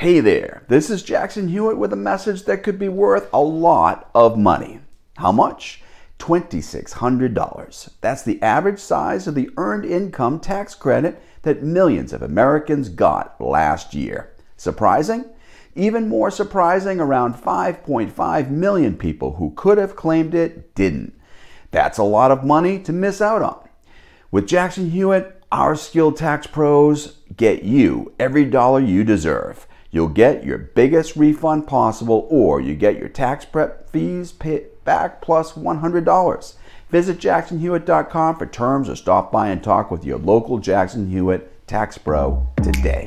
Hey there, this is Jackson Hewitt with a message that could be worth a lot of money. How much? $2,600. That's the average size of the earned income tax credit that millions of Americans got last year. Surprising? Even more surprising, around 5.5 million people who could have claimed it didn't. That's a lot of money to miss out on. With Jackson Hewitt, our skilled tax pros get you every dollar you deserve. You'll get your biggest refund possible, or you get your tax prep fees paid back plus $100. Visit jacksonhewitt.com for terms or stop by and talk with your local Jackson Hewitt tax pro today.